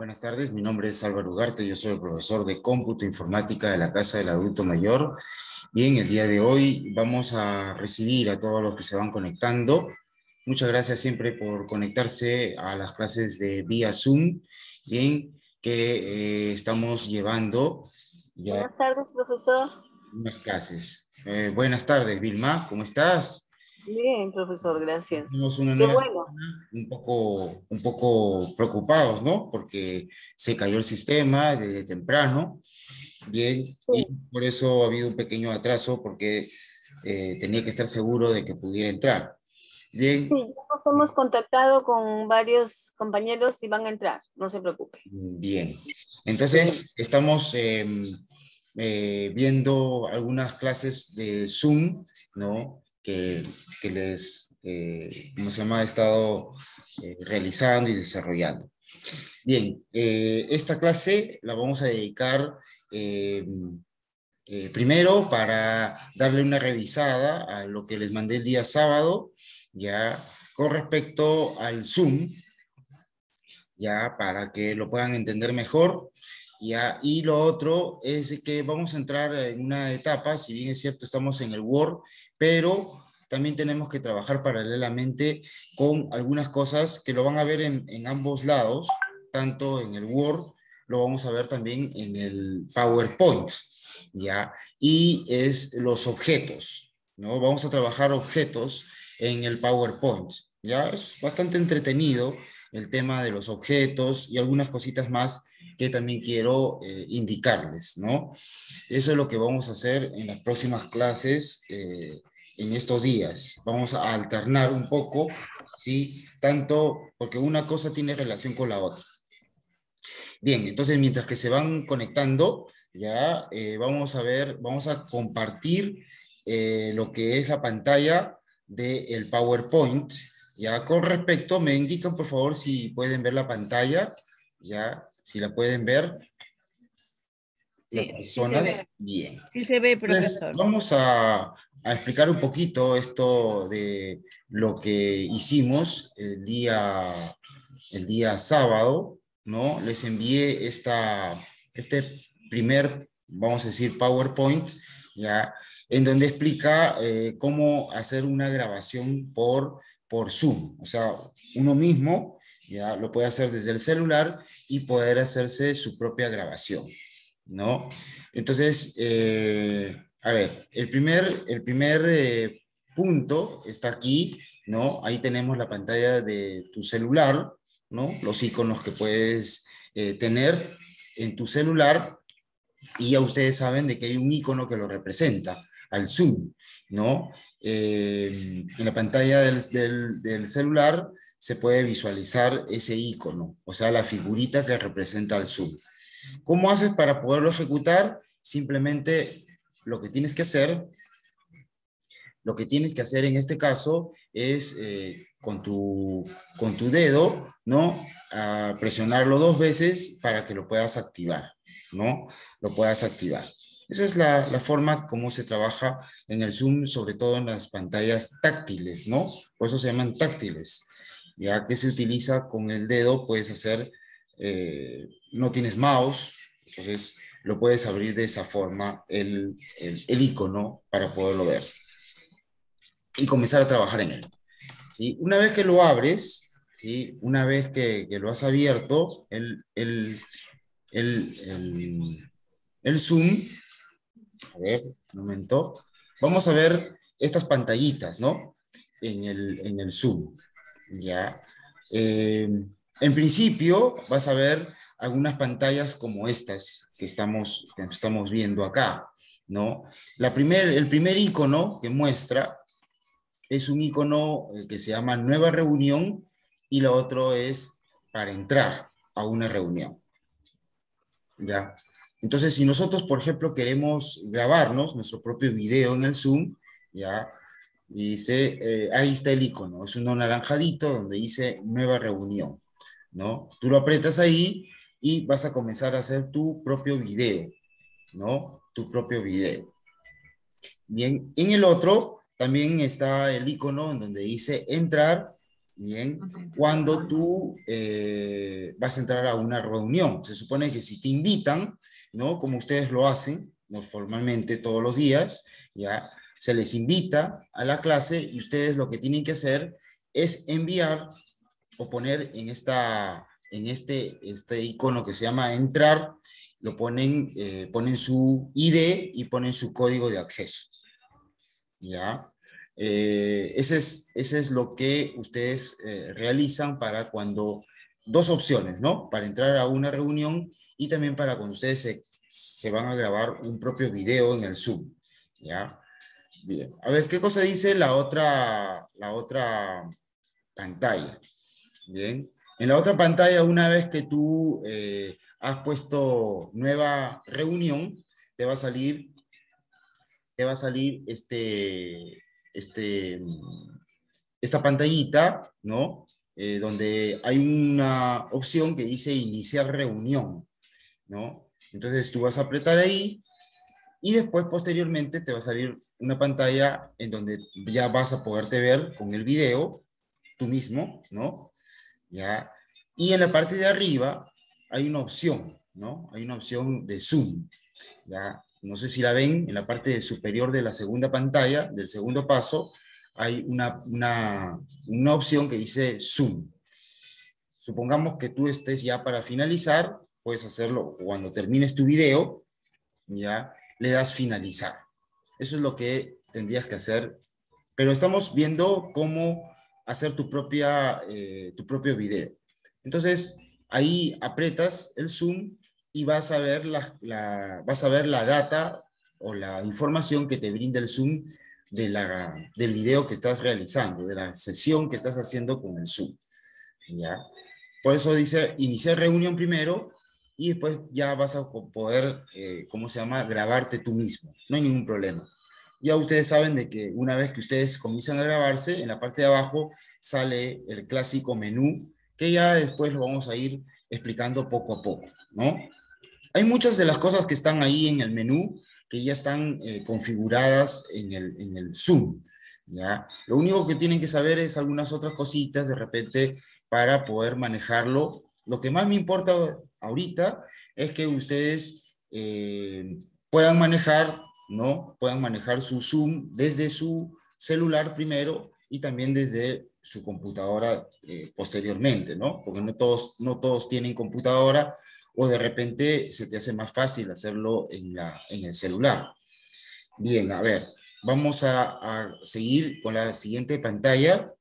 Buenas tardes, mi nombre es Álvaro Ugarte, yo soy el profesor de cómputo informática de la Casa del Adulto Mayor. Bien, el día de hoy vamos a recibir a todos los que se van conectando. Muchas gracias siempre por conectarse a las clases de vía Zoom, bien, que eh, estamos llevando. Ya buenas tardes, profesor. Unas clases. Eh, buenas tardes, Vilma, ¿cómo estás? Bien, profesor, gracias. Tenemos una nueva bueno. un, poco, un poco preocupados, ¿no? Porque se cayó el sistema desde temprano. Bien, y por eso ha habido un pequeño atraso porque eh, tenía que estar seguro de que pudiera entrar. Bien. Sí, nos hemos contactado con varios compañeros y van a entrar, no se preocupe. Bien, entonces estamos em, eh, viendo algunas clases de Zoom, ¿no? Que, les, eh, ¿cómo se llama?, ha estado eh, realizando y desarrollando. Bien, eh, esta clase la vamos a dedicar primero para darle una revisada a lo que les mandé el día sábado, ya con respecto al Zoom, ya para que lo puedan entender mejor. Ya, y lo otro es que vamos a entrar en una etapa, si bien es cierto, estamos en el Word, pero también tenemos que trabajar paralelamente con algunas cosas que lo van a ver en, en ambos lados, tanto en el Word, lo vamos a ver también en el PowerPoint, ¿ya? Y es los objetos, ¿no? Vamos a trabajar objetos en el PowerPoint, ¿ya? Es bastante entretenido el tema de los objetos y algunas cositas más que también quiero eh, indicarles, ¿no? Eso es lo que vamos a hacer en las próximas clases eh, en estos días. Vamos a alternar un poco, ¿sí? Tanto porque una cosa tiene relación con la otra. Bien, entonces mientras que se van conectando, ya eh, vamos a ver, vamos a compartir lo que es la pantalla del PowerPoint. Ya con respecto, me indican por favor si pueden ver la pantalla, ya si la pueden ver. Las personas, bien. Sí se ve, profesor. vamos a, a, explicar un poquito esto de lo que hicimos el día, el día sábado, ¿no? Les envié esta, este primer, vamos a decir, PowerPoint, ya, en donde explica eh, cómo hacer una grabación por, por Zoom. O sea, uno mismo ya lo puede hacer desde el celular y poder hacerse su propia grabación, ¿no? Entonces, eh, a ver, el primer, el primer eh, punto está aquí, ¿no? Ahí tenemos la pantalla de tu celular, ¿no? Los iconos que puedes eh, tener en tu celular y ya ustedes saben de que hay un icono que lo representa, al zoom, ¿no? en la pantalla del, del celular se puede visualizar ese icono, o sea, la figurita que representa el zoom. ¿Cómo haces para poderlo ejecutar? Simplemente lo que tienes que hacer, lo que tienes que hacer en este caso es eh, con, tu, con tu dedo, ¿no? Presionarlo dos veces para que lo puedas activar, ¿no? Lo puedas activar. Esa es la, la, forma como se trabaja en el Zoom, sobre todo en las pantallas táctiles, ¿no? Por eso se llaman táctiles ya que se utiliza con el dedo, puedes hacer, eh, no tienes mouse, entonces lo puedes abrir de esa forma, el, el, icono, para poderlo ver. Y comenzar a trabajar en él. ¿sí? Una vez que lo abres, ¿sí? una vez que, que lo has abierto, el, el, el, Zoom, a ver, un momento, vamos a ver estas pantallitas, ¿no? En el, en el Zoom. ¿Ya? Eh, en principio vas a ver algunas pantallas como estas que estamos, estamos viendo acá, ¿no? La primer, el primer icono que muestra es un icono eh, que se llama nueva reunión y lo otro es para entrar a una reunión. ¿Ya? Entonces, si nosotros, por ejemplo, queremos grabarnos nuestro propio video en el Zoom, ¿ya? Y dice, eh, ahí está el icono, es un naranjadito donde dice nueva reunión, ¿no? Tú lo aprietas ahí y vas a comenzar a hacer tu propio video, ¿no? Tu propio video. Bien, en el otro también está el icono en donde dice entrar bien, cuando tú eh, vas a entrar a una reunión. Se supone que si te invitan, ¿no? Como ustedes lo hacen, ¿no? formalmente todos los días, ya, se les invita a la clase y ustedes lo que tienen que hacer es enviar o poner en, esta, en este, este icono que se llama entrar, lo ponen, eh, ponen su ID y ponen su código de acceso. ¿Ya? Eh, ese, es, ese es lo que ustedes eh, realizan para cuando, dos opciones, ¿no? Para entrar a una reunión y también para cuando ustedes se, se van a grabar un propio video en el Zoom, ¿ya? Bien, a ver, ¿qué cosa dice la otra, la otra pantalla? Bien, en la otra pantalla, una vez que tú eh, has puesto nueva reunión, te va a salir, te va a salir este, este, esta pantallita, ¿no? Eh, donde hay una opción que dice iniciar reunión, ¿no? Entonces tú vas a apretar ahí y después posteriormente te va a salir una pantalla en donde ya vas a poderte ver con el video tú mismo, ¿no? Ya. Y en la parte de arriba hay una opción, ¿no? Hay una opción de zoom, ¿ya? no sé si la ven, en la parte superior de la segunda pantalla, del segundo paso, hay una, una, opción que dice Zoom. Supongamos que tú estés ya para finalizar, puedes hacerlo cuando termines tu video, ya le das finalizar. Eso es lo que tendrías que hacer, pero estamos viendo cómo hacer tu, propia, eh, tu propio video. Entonces, ahí apretas el zoom y vas a ver la, vas a ver la data o la información que te brinda el Zoom de la, del video que estás realizando, de la sesión que estás haciendo con el Zoom. ¿ya? Por eso dice iniciar reunión primero y después ya vas a poder, eh, ¿cómo se llama?, grabarte tú mismo. No hay ningún problema. Ya ustedes saben de que una vez que ustedes comienzan a grabarse, en la parte de abajo sale el clásico menú, que ya después lo vamos a ir explicando poco a poco, ¿no? Hay muchas de las cosas que están ahí en el menú que ya están eh, configuradas en el, en el Zoom. ¿ya? Lo único que tienen que saber es algunas otras cositas de repente para poder manejarlo. Lo que más me importa ahorita es que ustedes eh, puedan manejar, ¿no? Puedan manejar su Zoom desde su celular primero y también desde su computadora eh, posteriormente, ¿no? Porque no todos, no todos tienen computadora o de repente se te hace más fácil hacerlo en, la, en el celular. Bien, a ver, vamos a, seguir con la siguiente pantalla,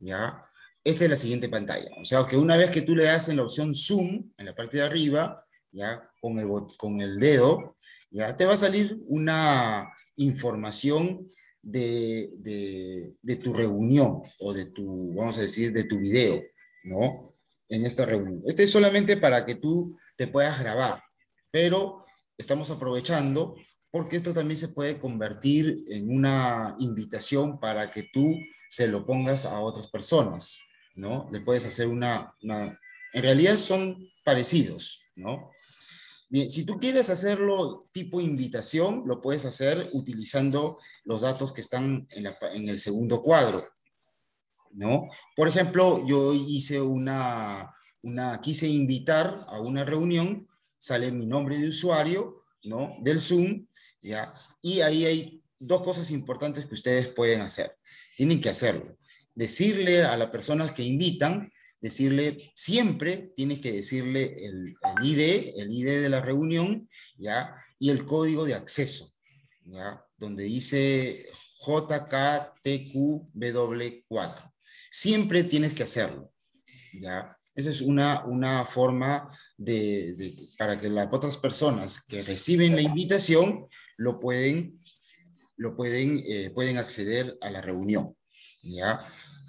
¿ya? Esta es la siguiente pantalla. O sea, que una vez que tú le das en la opción Zoom, en la parte de arriba, ¿ya? Con el, con el dedo, ¿ya? Te va a salir una información de, de, de tu reunión o de tu, vamos a decir, de tu video, ¿no? en esta reunión. Este es solamente para que tú te puedas grabar, pero estamos aprovechando porque esto también se puede convertir en una invitación para que tú se lo pongas a otras personas, ¿no? Le puedes hacer una, en realidad son parecidos, ¿no? Si tú quieres hacerlo tipo invitación, lo puedes hacer utilizando los datos que están en, en el segundo cuadro. ¿no? Por ejemplo, yo hice una, una, quise invitar a una reunión, sale mi nombre de usuario, ¿no? Del Zoom, ¿ya? Y ahí hay dos cosas importantes que ustedes pueden hacer. Tienen que hacerlo. Decirle a las personas que invitan, decirle, siempre tienes que decirle el, ID, el ID de la reunión, ¿ya? Y el código de acceso, ¿ya? Donde dice JKTQW4. Siempre tienes que hacerlo. ¿ya? Esa es una, una forma de, para que las otras personas que reciben la invitación lo pueden, lo pueden, eh, pueden acceder a la reunión. ¿Ya?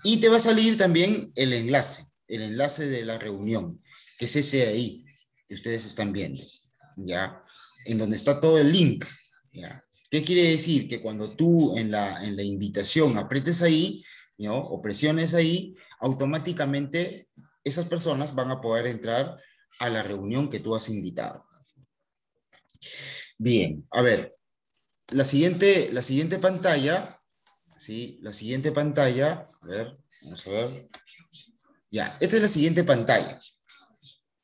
Y te va a salir también el enlace, el enlace de la reunión, que es ese ahí que ustedes están viendo, ¿ya? En donde está todo el link, ¿ya? ¿Qué quiere decir? Que cuando tú en la, en la invitación apretes ahí, ¿no? o presiones ahí, automáticamente esas personas van a poder entrar a la reunión que tú has invitado. Bien, a ver, la siguiente, la siguiente pantalla, ¿sí? La siguiente pantalla, a ver, vamos a ver. Ya, esta es la siguiente pantalla.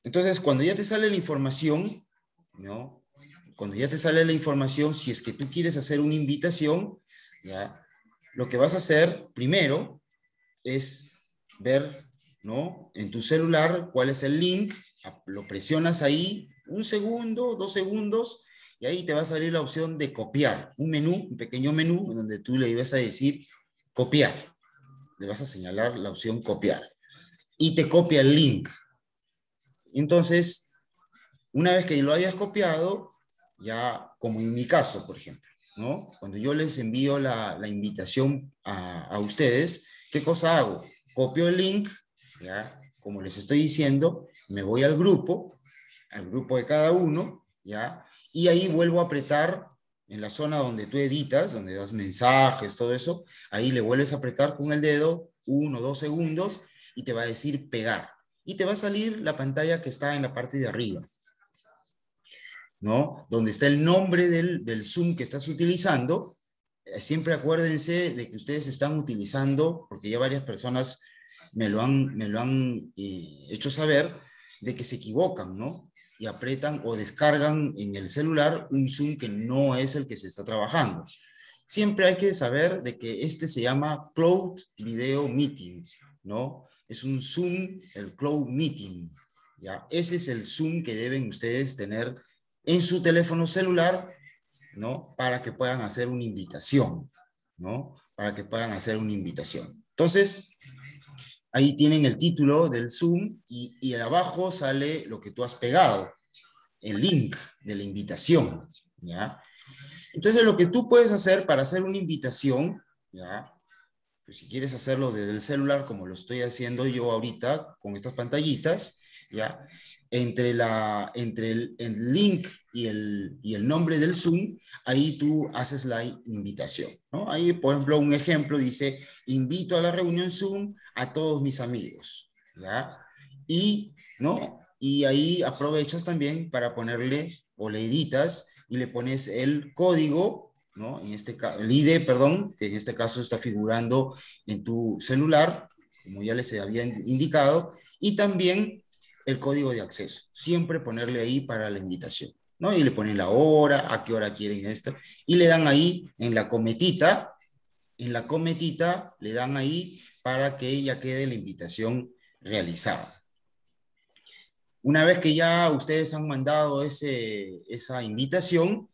Entonces, cuando ya te sale la información, ¿no? Cuando ya te sale la información, si es que tú quieres hacer una invitación, ¿ya? Lo que vas a hacer primero es ver, ¿no? En tu celular cuál es el link, lo presionas ahí un segundo, dos segundos, y ahí te va a salir la opción de copiar, un menú, un pequeño menú, donde tú le ibas a decir copiar. Le vas a señalar la opción copiar. Y te copia el link. Entonces, una vez que lo hayas copiado, ya como en mi caso, por ejemplo, ¿no? Cuando yo les envío la, la invitación a, a, ustedes, ¿qué cosa hago? Copio el link, ya, como les estoy diciendo, me voy al grupo, al grupo de cada uno, ya, y ahí vuelvo a apretar en la zona donde tú editas, donde das mensajes, todo eso, ahí le vuelves a apretar con el dedo uno o dos segundos y te va a decir pegar. Y te va a salir la pantalla que está en la parte de arriba, ¿no? Donde está el nombre del, del Zoom que estás utilizando. Eh, siempre acuérdense de que ustedes están utilizando, porque ya varias personas me lo han, me lo han eh, hecho saber, de que se equivocan, ¿no? y apretan o descargan en el celular un Zoom que no es el que se está trabajando. Siempre hay que saber de que este se llama Cloud Video Meeting, ¿no? Es un Zoom, el Cloud Meeting, ¿ya? Ese es el Zoom que deben ustedes tener en su teléfono celular, ¿no? Para que puedan hacer una invitación, ¿no? Para que puedan hacer una invitación. Entonces, Ahí tienen el título del Zoom y, y abajo sale lo que tú has pegado, el link de la invitación, ¿ya? Entonces, lo que tú puedes hacer para hacer una invitación, ¿ya? Pues si quieres hacerlo desde el celular, como lo estoy haciendo yo ahorita con estas pantallitas, ¿ya? Entre, la, entre el, el link y el, y el, nombre del Zoom, ahí tú haces la invitación, ¿no? Ahí, por ejemplo, un ejemplo dice, invito a la reunión Zoom a todos mis amigos, ¿ya? Y, ¿no? Y ahí aprovechas también para ponerle, o le editas, y le pones el código, ¿no? En este el ID, perdón, que en este caso está figurando en tu celular, como ya les había indicado, y también el código de acceso. Siempre ponerle ahí para la invitación, ¿no? Y le ponen la hora, a qué hora quieren esto, y le dan ahí en la cometita, en la cometita le dan ahí para que ya quede la invitación realizada. Una vez que ya ustedes han mandado ese, esa invitación,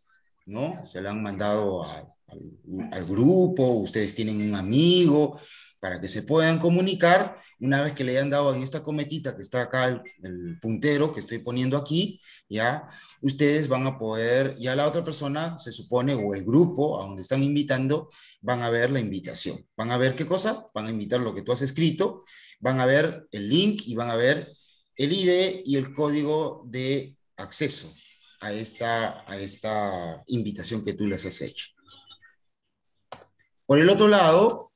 ¿no? Se la han mandado a, al, al grupo, ustedes tienen un amigo, para que se puedan comunicar, una vez que le hayan dado en esta cometita que está acá, el, el, puntero que estoy poniendo aquí, ya, ustedes van a poder, ya la otra persona, se supone, o el grupo a donde están invitando, van a ver la invitación. Van a ver qué cosa, van a invitar lo que tú has escrito, van a ver el link y van a ver el ID y el código de acceso a esta, a esta invitación que tú les has hecho. Por el otro lado,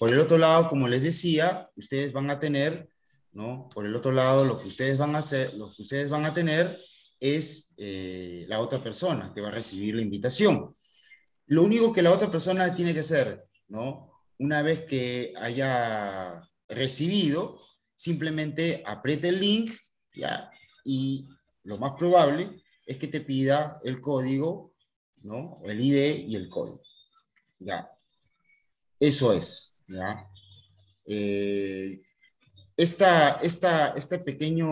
por el otro lado, como les decía, ustedes van a tener, ¿no? Por el otro lado, lo que ustedes van a hacer, lo que ustedes van a tener es eh, la otra persona que va a recibir la invitación. Lo único que la otra persona tiene que hacer, ¿no? Una vez que haya recibido, simplemente apriete el link, ¿ya? Y lo más probable es que te pida el código, ¿no? El ID y el código. Ya. Eso es. ¿Ya? Eh, esta, esta, este pequeño,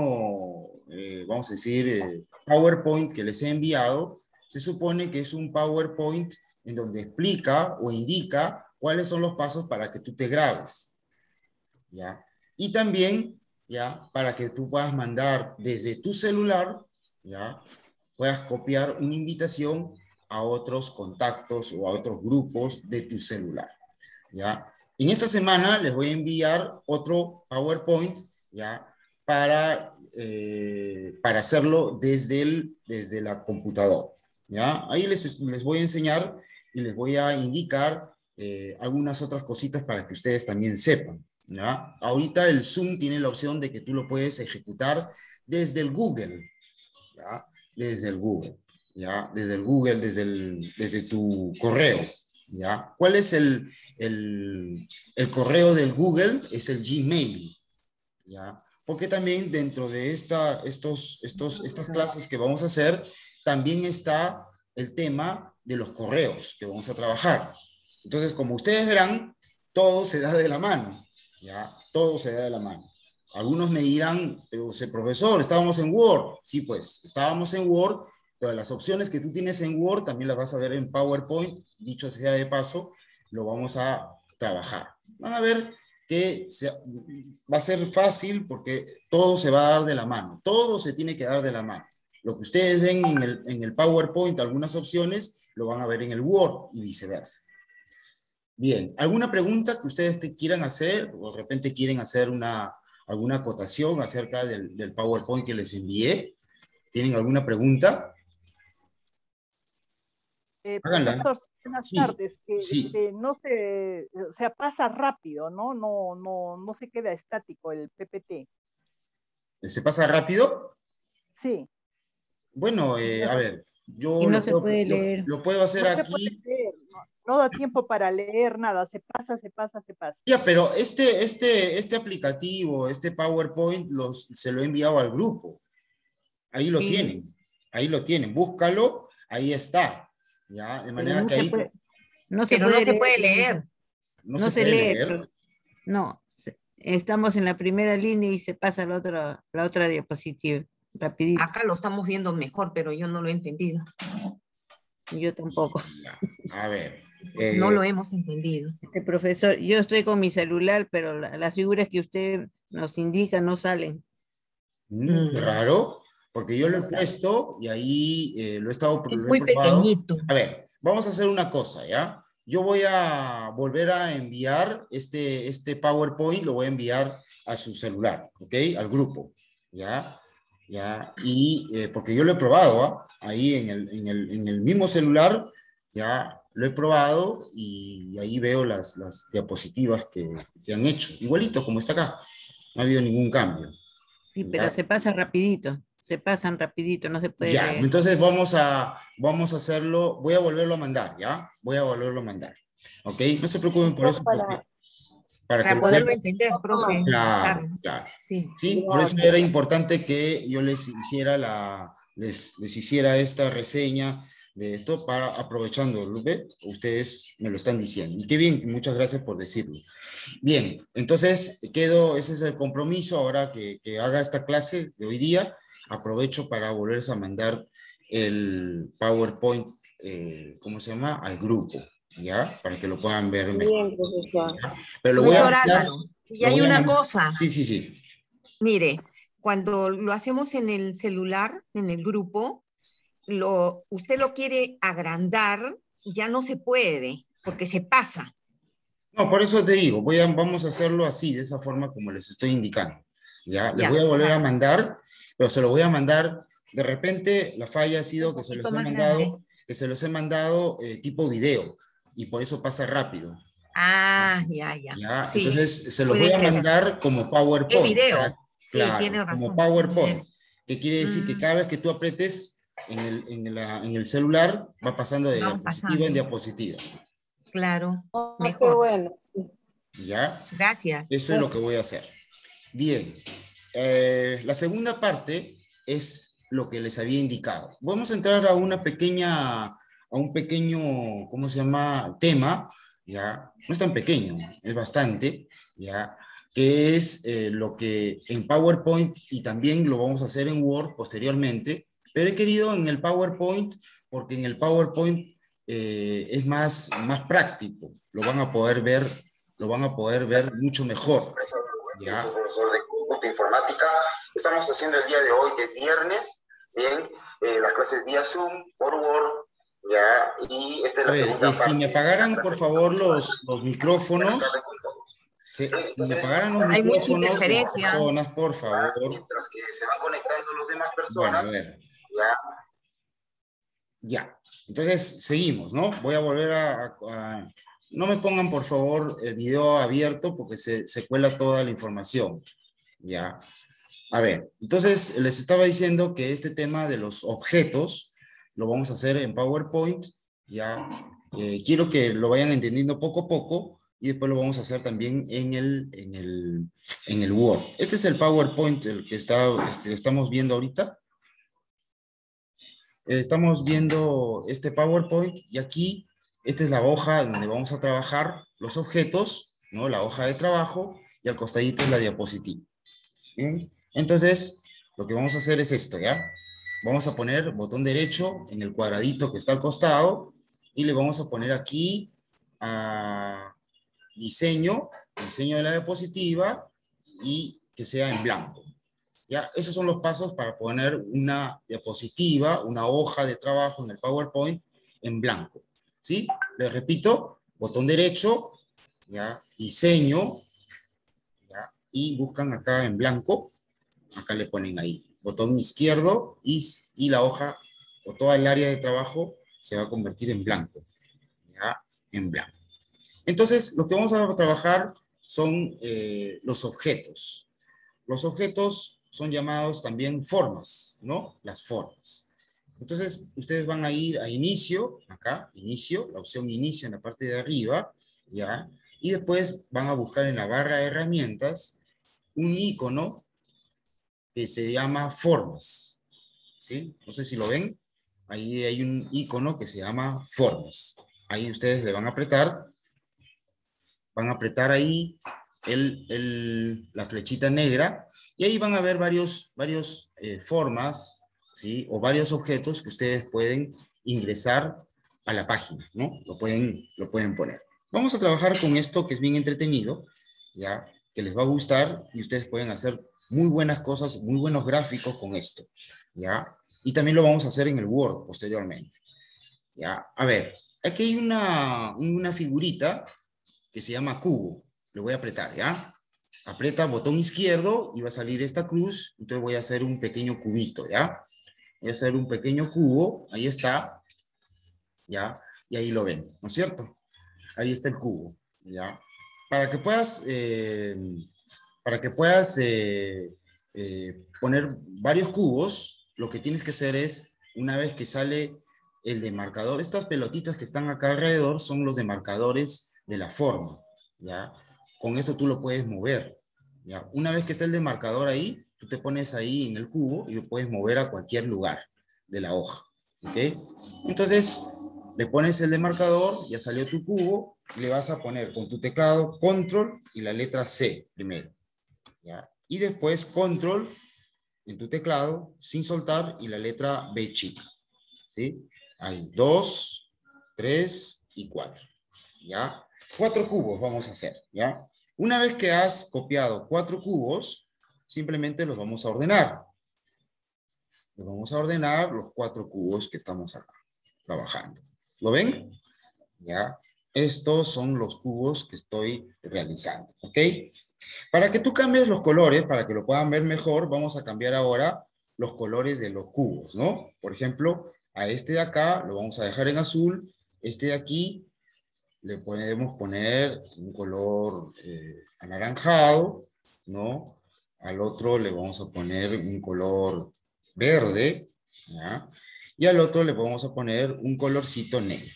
eh, vamos a decir, eh, PowerPoint que les he enviado, se supone que es un PowerPoint en donde explica o indica cuáles son los pasos para que tú te grabes, ¿ya? Y también, ¿ya? Para que tú puedas mandar desde tu celular, ¿ya? Puedas copiar una invitación a otros contactos o a otros grupos de tu celular, ¿ya? En esta semana les voy a enviar otro PowerPoint, ¿ya? Para, eh, para hacerlo desde, el, desde la computadora, ¿ya? Ahí les, les voy a enseñar y les voy a indicar eh, algunas otras cositas para que ustedes también sepan, ¿ya? Ahorita el Zoom tiene la opción de que tú lo puedes ejecutar desde el Google, ¿ya? Desde el Google, ¿ya? Desde el Google, desde, el, desde tu correo, ¿ya? ¿Cuál es el, el, el, correo del Google? Es el Gmail, ¿ya? Porque también dentro de esta, estos, estos, estas clases que vamos a hacer, también está el tema de los correos que vamos a trabajar. Entonces, como ustedes verán, todo se da de la mano, ¿ya? Todo se da de la mano. Algunos me dirán, pero profesor, estábamos en Word. Sí, pues, estábamos en Word, pero las opciones que tú tienes en Word también las vas a ver en PowerPoint. Dicho sea de paso, lo vamos a trabajar. Van a ver que va a ser fácil porque todo se va a dar de la mano. Todo se tiene que dar de la mano. Lo que ustedes ven en el, en el PowerPoint, algunas opciones, lo van a ver en el Word y viceversa. Bien, ¿alguna pregunta que ustedes quieran hacer o de repente quieren hacer una, alguna acotación acerca del, del PowerPoint que les envié? ¿Tienen alguna pregunta? Eh, profesor, buenas tardes. Que, este, no se, o sea, pasa rápido, ¿no? No, no, no se queda estático el PPT. ¿Se pasa rápido? Sí. Bueno, eh, a ver, yo no lo, se puedo, puede leer. Lo, puedo hacer aquí no da tiempo para leer nada, se pasa, se pasa, se pasa. Ya, pero este, este, este aplicativo, este PowerPoint, los, se lo he enviado al grupo. Ahí lo tienen, ahí lo tienen, búscalo, ahí está. Ya, de manera que ahí... no se, puede, leer. No, se, lee. no, estamos en la primera línea y se pasa la otra, la otra diapositiva, rapidito. Acá lo estamos viendo mejor, pero yo no lo he entendido. Yo tampoco. A ver, no lo eh, hemos entendido. Este profesor, yo estoy con mi celular, pero las figuras que usted nos indica no salen. Mm. raro, porque yo lo he puesto y ahí eh, lo he estado Muy pequeñito. A ver, vamos a hacer una cosa, ¿ya? Yo voy a volver a enviar este, este PowerPoint, lo voy a enviar a su celular, ¿ok? Al grupo, ¿ya? ¿Ya? Y eh, porque yo lo he probado, ¿ah? Ahí en el, en, el, en el mismo celular, ya lo he probado y ahí veo las, las diapositivas que se han hecho, igualito como está acá. No ha habido ningún cambio. Sí, pero se pasa rapidito, se pasan rapidito, no se puede... Ya, entonces vamos a, vamos a hacerlo, voy a volverlo a mandar, ¿ya? Voy a volverlo a mandar, ¿ok? No se preocupen por eso. Para, para, poderlo entender, profe. Claro, claro. Sí. sí, por eso era importante que yo les hiciera la, les, les hiciera esta reseña de esto para aprovechando, Lupe, ustedes me lo están diciendo. Y qué bien, muchas gracias por decirlo. Bien, entonces quedo, ese es el compromiso ahora que, que haga esta clase de hoy día. Aprovecho para volverse a mandar el PowerPoint, eh, ¿cómo se llama? Al grupo, ¿ya? Para que lo puedan ver Bien, profesor. Pero lo voy a, y hay una cosa. Sí, sí, sí. Mire, cuando lo hacemos en el celular, en el grupo, lo, usted lo quiere agrandar, ya no se puede, porque se pasa. No, por eso te digo, voy a, vamos a hacerlo así, de esa forma como les estoy indicando. Ya, les voy a volver a mandar, pero se lo voy a mandar. De repente, la falla ha sido que se los he mandado, que se los he mandado eh, tipo video, y por eso pasa rápido. Ah, ya, ya. Entonces, se los voy a mandar como PowerPoint. El video. sí, tiene razón. Como PowerPoint. Que quiere decir que mm. cada vez que tú apretes en el, en, la, en el celular va pasando de diapositiva en diapositiva. Claro, oh, mejor. bueno. ¿Ya? Gracias. Eso es lo que voy a hacer. Bien. Eh, la segunda parte es lo que les había indicado. Vamos a entrar a una pequeña, a un pequeño, ¿cómo se llama? Tema, ¿ya? No es tan pequeño, es bastante, ¿ya? Que es eh, lo que en PowerPoint y también lo vamos a hacer en Word posteriormente, pero he querido en el PowerPoint, porque en el PowerPoint eh, es más, más práctico. Lo van a poder ver, lo van a poder ver mucho mejor. ¿ya? De informática. Estamos haciendo el día de hoy, que es viernes, bien, eh, las clases vía Zoom, por Word, ya, y esta es la segunda parte. Si me apagaran, por favor, los, los micrófonos. Si me apagaran los Hay micrófonos, mucha interferencia. Personas, por favor. Mientras que se van conectando los demás personas. Bueno, a ver. Ya. Ya. Entonces, seguimos, ¿no? Voy a volver a, No me pongan, por favor, el video abierto porque se, se cuela toda la información. Ya. A ver, entonces les estaba diciendo que este tema de los objetos lo vamos a hacer en PowerPoint. Ya. Eh, quiero que lo vayan entendiendo poco a poco y después lo vamos a hacer también en el, en el, en el Word. Este es el PowerPoint el que está, este, estamos viendo ahorita. Estamos viendo este PowerPoint y aquí, esta es la hoja donde vamos a trabajar los objetos, ¿no? La hoja de trabajo y al costadito es la diapositiva. Entonces, lo que vamos a hacer es esto, ¿ya? Vamos a poner botón derecho en el cuadradito que está al costado y le vamos a poner aquí a diseño, diseño de la diapositiva y que sea en blanco. ¿Ya? Esos son los pasos para poner una diapositiva, una hoja de trabajo en el PowerPoint en blanco. ¿Sí? Les repito, botón derecho, ¿ya? diseño. Y buscan acá en blanco, acá le ponen ahí, botón izquierdo y, y la hoja o toda el área de trabajo se va a convertir en blanco, ¿ya? en blanco. Entonces, lo que vamos a trabajar son eh, los objetos. Los objetos son llamados también formas, ¿no? Las formas. Entonces, ustedes van a ir a inicio, acá, inicio, la opción inicio en la parte de arriba, ¿ya? Y después van a buscar en la barra de herramientas un icono que se llama formas, ¿sí? No sé si lo ven, ahí hay un icono que se llama formas. Ahí ustedes le van a apretar van a apretar ahí el, la flechita negra y ahí van a ver varios, varios eh, formas, ¿sí? O varios objetos que ustedes pueden ingresar a la página, ¿no? Lo pueden, lo pueden poner. Vamos a trabajar con esto que es bien entretenido, ¿ya? Que les va a gustar y ustedes pueden hacer muy buenas cosas, muy buenos gráficos con esto, ¿ya? Y también lo vamos a hacer en el Word posteriormente, ¿ya? A ver, aquí hay una, una figurita que se llama cubo. Le voy a apretar, ¿ya? Aprieta botón izquierdo y va a salir esta cruz. Entonces voy a hacer un pequeño cubito, ¿ya? Voy a hacer un pequeño cubo. Ahí está. ¿Ya? Y ahí lo ven, ¿no es cierto? Ahí está el cubo, ¿ya? Para que puedas, eh, para que puedas eh, eh, poner varios cubos, lo que tienes que hacer es, una vez que sale el demarcador, estas pelotitas que están acá alrededor son los demarcadores de la forma, ¿ya? Con esto tú lo puedes mover, ¿ya? Una vez que está el demarcador ahí, tú te pones ahí en el cubo y lo puedes mover a cualquier lugar de la hoja, ¿ok? Entonces, le pones el demarcador, ya salió tu cubo, le vas a poner con tu teclado control y la letra C primero, ¿ya? Y después control en tu teclado sin soltar y la letra B chica, ¿sí? Hay dos, tres y cuatro, ¿ya? Cuatro cubos vamos a hacer, ¿ya? Una vez que has copiado cuatro cubos, simplemente los vamos a ordenar. Los vamos a ordenar los cuatro cubos que estamos acá trabajando. ¿Lo ven? ¿Ya? Estos son los cubos que estoy realizando, ¿ok? Para que tú cambies los colores, para que lo puedan ver mejor, vamos a cambiar ahora los colores de los cubos, ¿no? Por ejemplo, a este de acá lo vamos a dejar en azul, este de aquí le podemos poner un color eh, anaranjado, ¿no? Al otro le vamos a poner un color verde, ¿ya? Y al otro le vamos a poner un colorcito negro.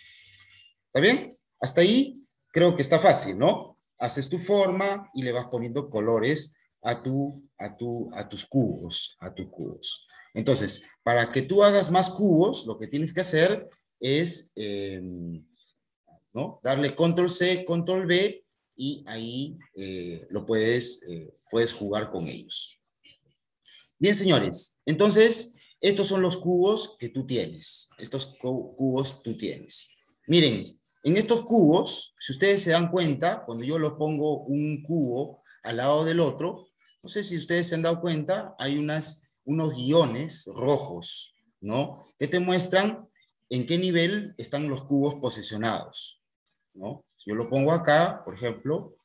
¿Está bien? Hasta ahí creo que está fácil, ¿no? Haces tu forma y le vas poniendo colores a, tu, a, tu, a tus cubos, a tus cubos. Entonces, para que tú hagas más cubos, lo que tienes que hacer es... Em, ¿no? Darle control C, control B y ahí eh, lo puedes, eh, puedes jugar con ellos. Bien, señores, entonces estos son los cubos que tú tienes. Estos cubos tú tienes. Miren, en estos cubos, si ustedes se dan cuenta, cuando yo los pongo un cubo al lado del otro, no sé si ustedes se han dado cuenta, hay unos guiones rojos, ¿no? Que te muestran en qué nivel están los cubos posicionados. ¿no? Si yo lo pongo acá, por ejemplo,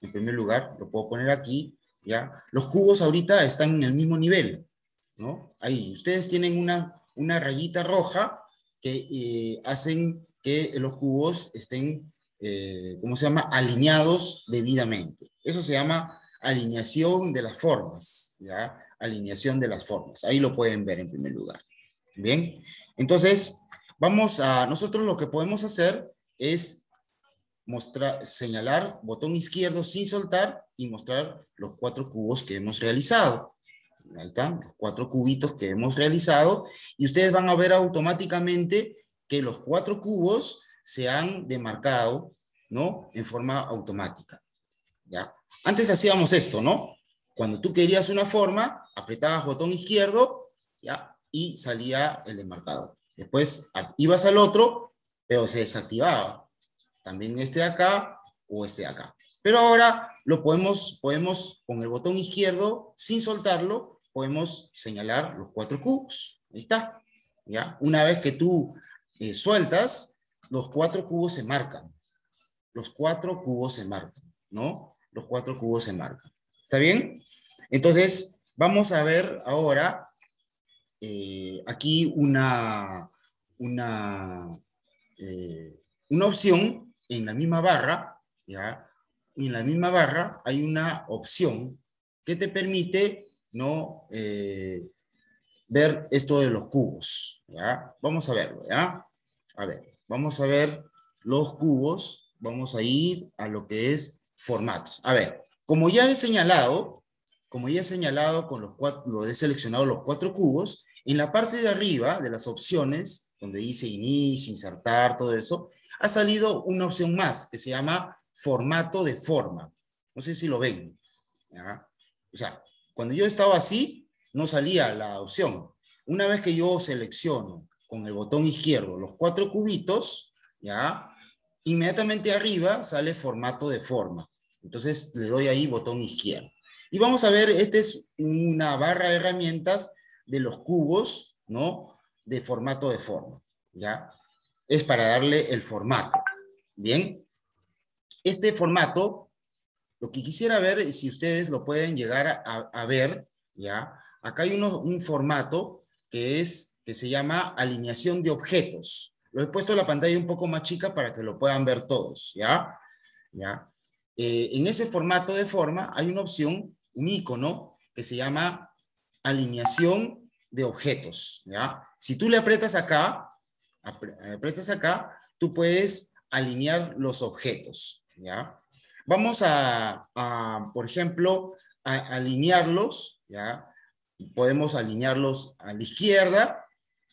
En primer lugar, lo puedo poner aquí, ¿ya? Los cubos ahorita están en el mismo nivel, Ahí, ustedes tienen una, una rayita roja que eh, hacen que los cubos estén, eh, ¿cómo se llama? Alineados debidamente. Eso se llama alineación de las formas, ¿ya? Alineación de las formas. Ahí lo pueden ver en primer lugar. Bien, entonces, vamos a, nosotros lo que podemos hacer es mostrar, señalar botón izquierdo sin soltar y mostrar los cuatro cubos que hemos realizado. Ahí están, los cuatro cubitos que hemos realizado. Y ustedes van a ver automáticamente que los cuatro cubos se han demarcado, ¿no? En forma automática. ¿Ya? Antes hacíamos esto, ¿no? Cuando tú querías una forma, apretabas botón izquierdo, ¿ya? Y salía el demarcado. Después ibas al otro, pero se desactivaba. También este de acá o este de acá. Pero ahora lo podemos, podemos con el botón izquierdo, sin soltarlo, podemos señalar los cuatro cubos. Ahí está. ¿Ya? Una vez que tú eh, sueltas, los cuatro cubos se marcan. Los cuatro cubos se marcan, ¿no? Los cuatro cubos se marcan. ¿Está bien? Entonces, vamos a ver ahora eh, aquí una, una, eh, una opción en la misma barra, ¿ya? en la misma barra hay una opción que te permite no eh, ver esto de los cubos. ¿ya? Vamos a verlo. ¿ya? A ver, vamos a ver los cubos. Vamos a ir a lo que es formatos. A ver, como ya he señalado, como ya he señalado con los cuatro, lo he seleccionado los cuatro cubos, en la parte de arriba de las opciones, donde dice inicio, insertar, todo eso, ha salido una opción más que se llama formato de forma. No sé si lo ven. O sea, cuando yo estaba así, no salía la opción. Una vez que yo selecciono con el botón izquierdo los cuatro cubitos, ¿ya? Inmediatamente arriba sale formato de forma. Entonces le doy ahí botón izquierdo. Y vamos a ver, esta es una barra de herramientas de los cubos, ¿no? De formato de forma, ¿ya? Es para darle el formato. Bien, este formato, lo que quisiera ver, si ustedes lo pueden llegar a, ver, ¿ya? Acá hay un formato que, es, que se llama alineación de objetos. Lo he puesto en la pantalla un poco más chica para que lo puedan ver todos, ¿ya? ¿Ya? Eh, en ese formato de forma hay una opción, un icono, que se llama alineación de objetos, ¿ya? Si tú le aprietas acá, aprietas acá, tú puedes alinear los objetos, ¿ya? Vamos a, por ejemplo, a, alinearlos, ¿ya? Podemos alinearlos a la izquierda,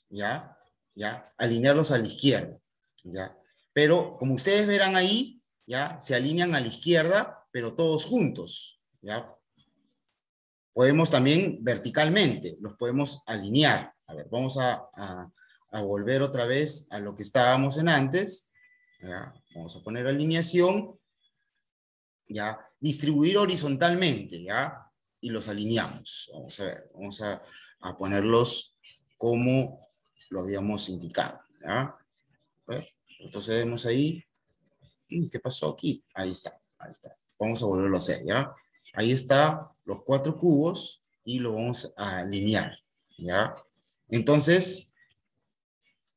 ¿ya? ¿ya? Alinearlos a la izquierda, ¿ya? Pero como ustedes verán ahí, ¿ya? Se alinean a la izquierda, pero todos juntos, ¿ya? Podemos también verticalmente, los podemos alinear. A ver, vamos a, volver otra vez a lo que estábamos en antes, ¿ya? Vamos a poner alineación, ¿ya? Distribuir horizontalmente, ¿ya? Y los alineamos. Vamos a ver, vamos a, ponerlos como lo habíamos indicado, ¿ya? Entonces ahí. Mm, ¿Qué pasó aquí? Ahí está, ahí está. Vamos a volverlo a hacer, ¿ya? Ahí está los cuatro cubos y lo vamos a alinear, ¿ya? Entonces,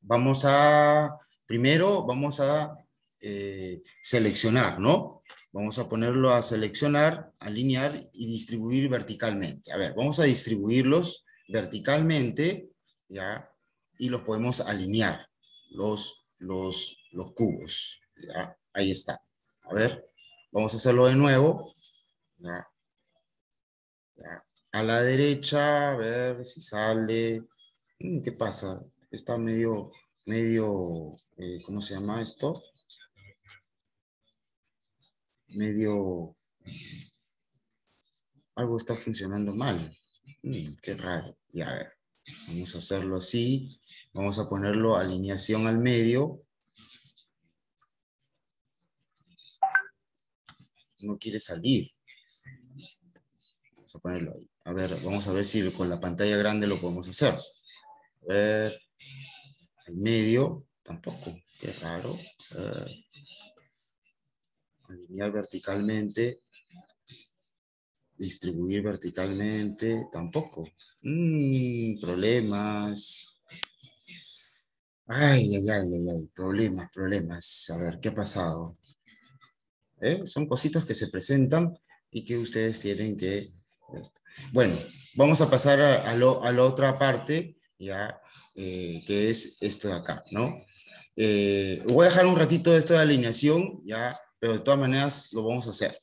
vamos a, primero vamos a eh, seleccionar, ¿no? Vamos a ponerlo a seleccionar, alinear y distribuir verticalmente. A ver, vamos a distribuirlos verticalmente, ¿ya? Y los podemos alinear, los, los, los cubos, ¿ya? Ahí está. A ver, vamos a hacerlo de nuevo. A la derecha, a ver si sale. Mm, ¿Qué pasa? Está medio, medio, eh, ¿cómo se llama esto? Medio, algo está funcionando mal. Mm, qué raro. Ya, a ver, vamos a hacerlo así. Vamos a ponerlo alineación al medio. No quiere salir. Vamos a ponerlo ahí. A ver, vamos a ver si con la pantalla grande lo podemos hacer. A ver, al medio, tampoco. Qué raro alinear verticalmente, distribuir verticalmente, tampoco. Mm, problemas. Ay, ay, ay, ay, ay, problemas, problemas. A ver, ¿qué ha pasado? ¿Eh? Son cositas que se presentan y que ustedes tienen que... Bueno, vamos a pasar a, la otra parte, ya, eh, que es esto de acá, ¿no? Eh, voy a dejar un ratito esto de alineación, ya pero de todas maneras lo vamos a hacer.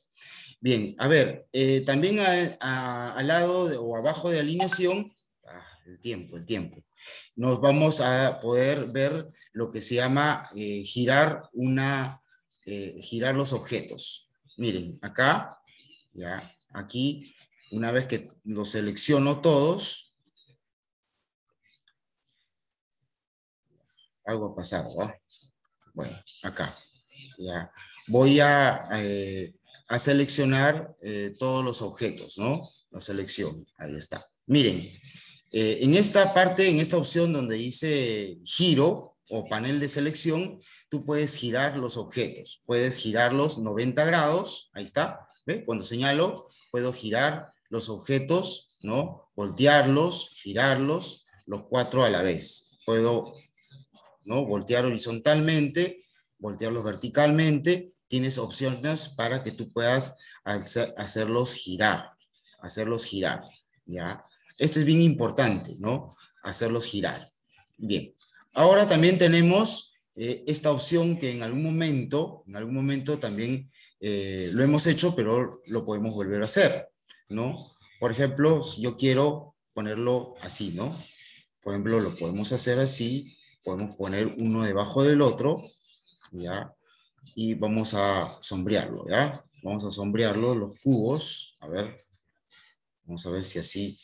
Bien, a ver, eh, también al lado o abajo de alineación, ah, el tiempo, el tiempo, nos vamos a poder ver lo que se llama eh, girar una, eh, girar los objetos. Miren, acá, ya, aquí, una vez que los selecciono todos, algo ha pasado, ¿va? Bueno, acá, ya, voy a a seleccionar eh, todos los objetos, ¿no? La selección, ahí está. Miren, eh, en esta parte, en esta opción donde dice giro o panel de selección, tú puedes girar los objetos. Puedes girarlos 90 grados, ahí está, ¿ve? Cuando señalo, puedo girar los objetos, ¿no? Voltearlos, girarlos, los cuatro a la vez. Puedo, ¿no? Voltear horizontalmente, voltearlos verticalmente, tienes opciones para que tú puedas hacerlos girar, hacerlos girar, ¿ya? Esto es bien importante, ¿no? Hacerlos girar. Bien. Ahora también tenemos eh, esta opción que en algún momento, en algún momento también eh, lo hemos hecho, pero lo podemos volver a hacer, ¿no? Por ejemplo, si yo quiero ponerlo así, ¿no? Por ejemplo, lo podemos hacer así, podemos poner uno debajo del otro, ¿ya? y vamos a sombrearlo, ¿ya? Vamos a sombrearlo, los cubos, a ver, vamos a ver si así,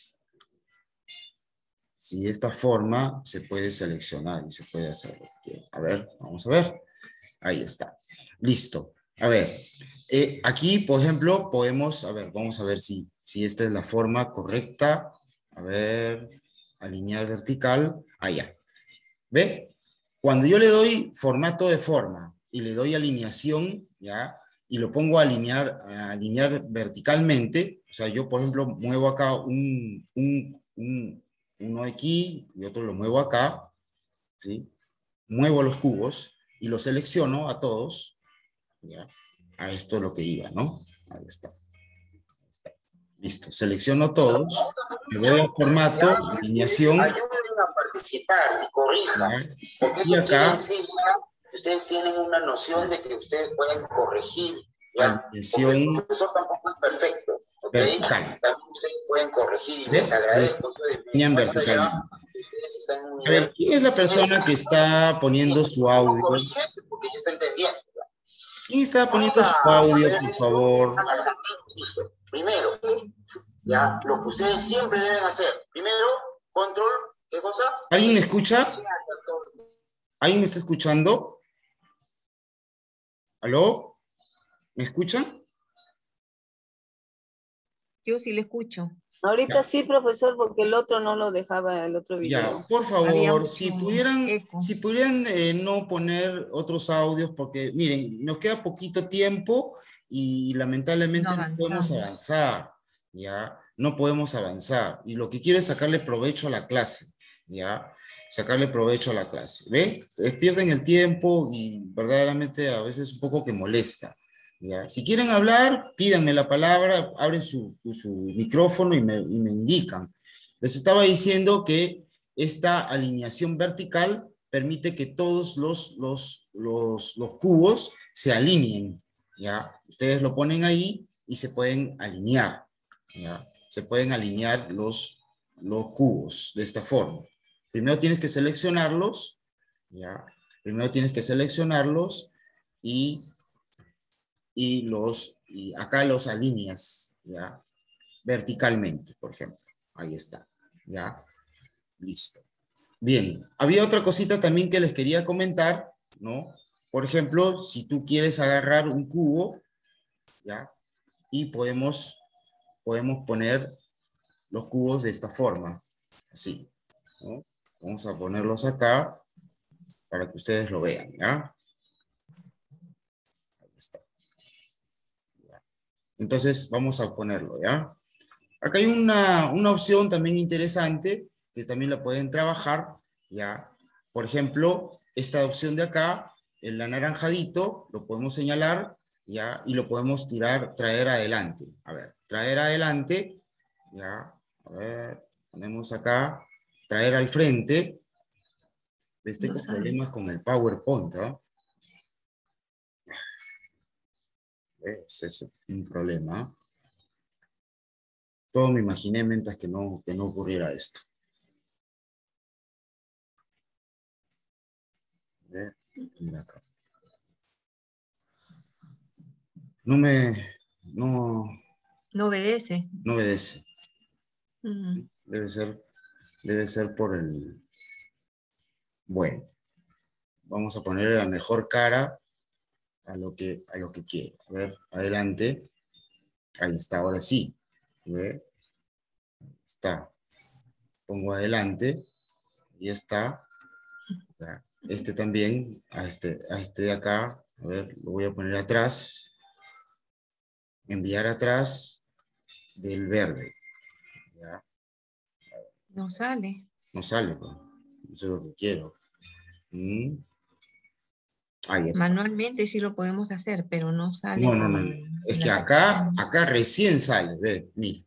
si esta forma se puede seleccionar y se puede hacer. A ver, vamos a ver, ahí está, listo. A ver, eh, aquí, por ejemplo, podemos, a ver, vamos a ver si, si esta es la forma correcta. A ver, alinear vertical, allá. ¿Ve? Cuando yo le doy formato de forma, y le doy alineación, ¿ya? Y lo pongo a alinear, a alinear verticalmente. O sea, yo, por ejemplo, muevo acá un, un, un, uno aquí y otro lo muevo acá, ¿sí? Muevo los cubos y los selecciono a todos, ¿ya? A esto es lo que iba, ¿no? Ahí está. Listo, selecciono todos, le voy al formato, alineación. Ayúdenme a participar y corrija, porque eso y acá, ustedes tienen una noción de que ustedes pueden corregir. ¿ya? El profesor tampoco es perfecto. ¿okay? También ustedes pueden corregir y les agradezco. Vertical. A ver, ¿quién es la persona que está poniendo su audio? Porque ella está entendiendo. ¿Quién está poniendo su audio, por favor? Primero, ya, lo que ustedes siempre deben hacer. Primero, control, ¿qué cosa? ¿Alguien me escucha? ¿Alguien me está escuchando? ¿Aló? ¿Me escuchan? Yo sí le escucho. Ahorita sí, profesor, porque el otro no lo dejaba, el otro video. Ya, por favor, si pudieran, si pudieran eh, no poner otros audios, porque miren, nos queda poquito tiempo y lamentablemente no, podemos avanzar, ¿ya? No podemos avanzar. Y lo que quiero es sacarle provecho a la clase, ¿ya? sacarle provecho a la clase. ¿Ve? Pierden el tiempo y verdaderamente a veces un poco que molesta. ¿ya? Si quieren hablar, pídanme la palabra, abren su, su micrófono y me, y me, indican. Les estaba diciendo que esta alineación vertical permite que todos los, los, los, los cubos se alineen. ¿Ya? Ustedes lo ponen ahí y se pueden alinear. ¿ya? Se pueden alinear los, los cubos de esta forma. Primero tienes que seleccionarlos, ¿ya? Primero tienes que seleccionarlos y, y los, y acá los alineas, ¿ya? Verticalmente, por ejemplo. Ahí está, ¿ya? Listo. Bien, había otra cosita también que les quería comentar, ¿no? Por ejemplo, si tú quieres agarrar un cubo, ¿ya? Y podemos, podemos poner los cubos de esta forma, así. Vamos a ponerlos acá para que ustedes lo vean, ¿ya? Ahí está. Entonces, vamos a ponerlo, ¿ya? Acá hay una, una opción también interesante que también la pueden trabajar, ¿ya? Por ejemplo, esta opción de acá, el anaranjadito, lo podemos señalar, ¿ya? Y lo podemos tirar, traer adelante. A ver, traer adelante, ¿ya? A ver, ponemos acá, traer al frente. Este con problemas con el PowerPoint, ¿ah? Ese es un problema. Todo me imaginé mientras que no, que no ocurriera esto. No me, no. No obedece. No obedece. Debe ser, debe ser por el. Bueno, vamos a poner la mejor cara a lo que, a lo que quiero. A ver, adelante. Ahí está, ahora sí. Ahí está. Pongo adelante. Y está. Este también, a este, a este de acá. A ver, lo voy a poner atrás. Enviar atrás del verde. No sale. No sale, pues. Eso es lo que quiero. Mm. Manualmente sí lo podemos hacer, pero no sale. No, no, no. Es que acá, acá recién sale, ve, mira.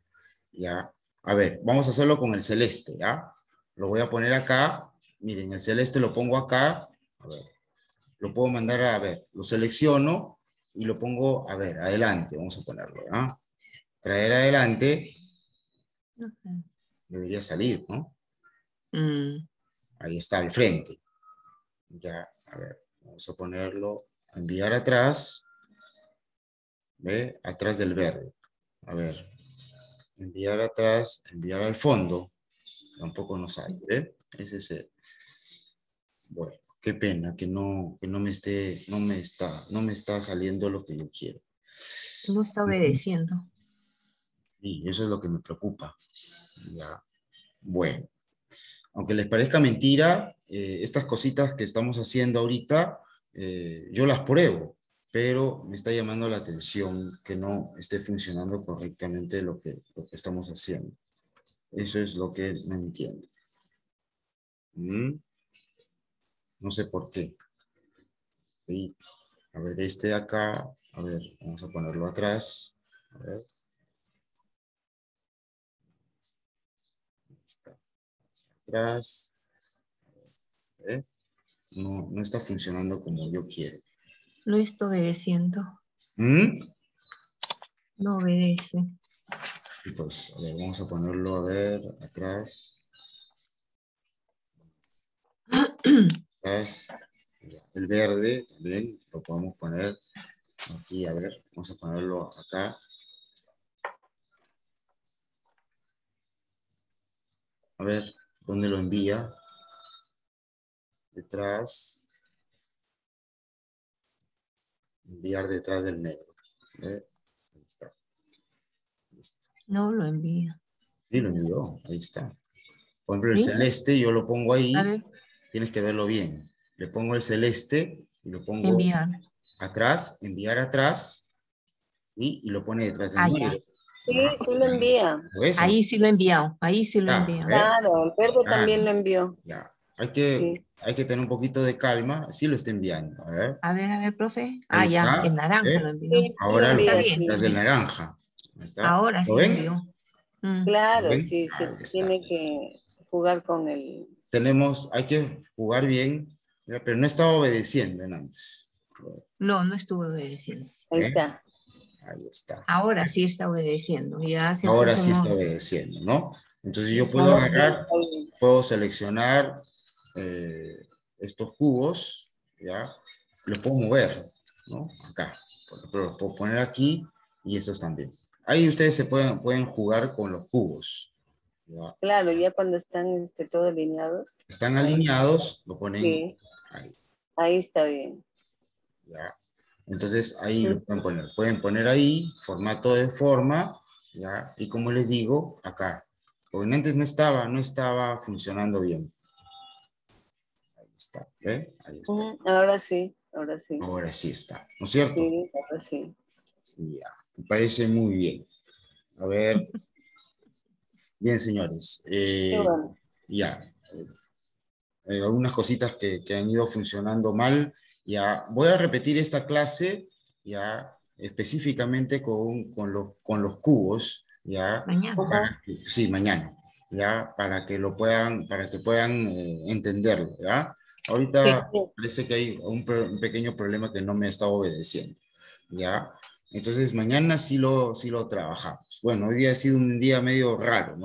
Ya. A ver, vamos a hacerlo con el celeste, ¿ya? Lo voy a poner acá. Miren, el celeste lo pongo acá. A ver. Lo puedo mandar a, ver. Lo selecciono y lo pongo, a ver, adelante. Vamos a ponerlo. Traer adelante. Debería salir, ¿no? Mm. Ahí está, al frente. Ya, a ver. Vamos a ponerlo, enviar atrás. ¿Ve? Atrás del verde. A ver. Enviar atrás, enviar al fondo. Tampoco nos sale, ¿ve? Ese es el. Bueno, qué pena que no, que no me esté, no me está, no me está saliendo lo que yo quiero. No está obedeciendo. Sí, eso es lo que me preocupa. Ya. Bueno aunque les parezca mentira, eh, estas cositas que estamos haciendo ahorita, eh, yo las pruebo, pero me está llamando la atención que no esté funcionando correctamente lo que, lo que estamos haciendo. Eso es lo que no entiendo. ¿Mm? No sé por qué. A ver, este de acá, a ver, vamos a ponerlo atrás. A ver. atrás. ¿Eh? No, no está funcionando como yo quiero. No está obedeciendo. ¿Mm? No obedece. Pues, a ver, vamos a ponerlo, a ver, atrás. atrás. El verde también lo podemos poner aquí, a ver, vamos a ponerlo acá. A ver, ¿Dónde lo envía? Detrás. Enviar detrás del negro. Ahí está. No lo envía. Sí, lo envió. Ahí está. Por ejemplo, el celeste, yo lo pongo ahí. Tienes que verlo bien. Le pongo el celeste y lo pongo enviar. atrás, enviar atrás y, lo pone detrás del negro. Sí, sí lo envía. Ahí sí lo envió, ahí sí lo envió. Claro, el verde también lo envió. Ya. Hay que, hay que tener un poquito de calma, sí lo está enviando. A ver, a ver, a ver profe. ah, ya, en naranja ¿Eh? lo envió. Ahora lo, bien. de naranja. Ahora sí lo envió. Mm. Claro, sí, sí, tiene que jugar con el... Tenemos, hay que jugar bien, pero no estaba obedeciendo antes. No, no estuvo obedeciendo. Ahí ¿Eh? está. Ahí está. Ahora sí está obedeciendo. Ya Ahora sí está obedeciendo, ¿no? Entonces yo puedo agarrar, puedo seleccionar eh, estos cubos, ¿ya? Los puedo mover, ¿no? Acá. Pero los puedo poner aquí y estos también. Ahí ustedes se pueden, pueden jugar con los cubos. Claro, ya cuando están este, todos alineados. Están alineados, lo ponen ahí. Ahí está bien. Ya. Entonces ahí lo pueden poner. Pueden poner ahí formato de forma, ¿ya? Y como les digo, acá. Porque antes no estaba, no estaba funcionando bien. Ahí está. Ahí está. Ahora sí, ahora sí. Ahora sí está, ¿no es cierto? Sí, ahora sí. Ya, me parece muy bien. A ver. Bien, señores. Eh, ya. Eh, algunas cositas que, que han ido funcionando mal ya, voy a repetir esta clase ya específicamente con, con, con los cubos, ya. Mañana. sí, mañana, ya, para que lo puedan, para que puedan eh, entenderlo, ya. Ahorita parece que hay un, pequeño problema que no me está obedeciendo, ya. Entonces mañana sí lo, sí lo trabajamos. Bueno, hoy día ha sido un día medio raro, ¿no?